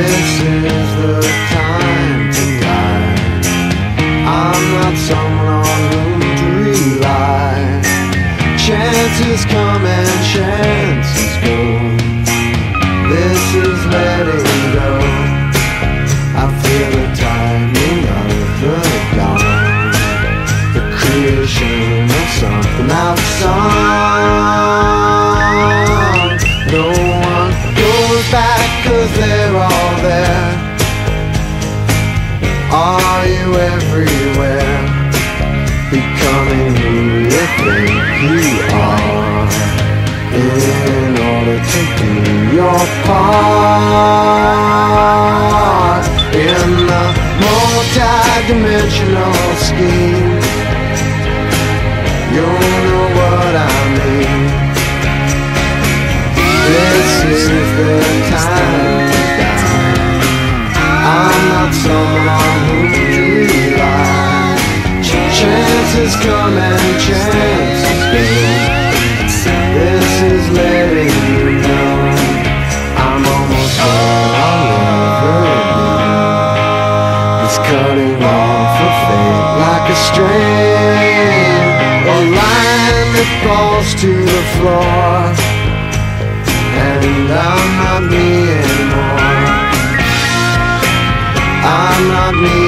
This is the time to die. I'm not someone on whom to rely. Chances come and chances go. This is letting go. I feel the timing of the dawn, the creation of something outside. Everywhere? Becoming who you think you are in order to do your part in the multi-dimensional scheme. Like a line that falls to the floor. And I'm not me anymore. I'm not me.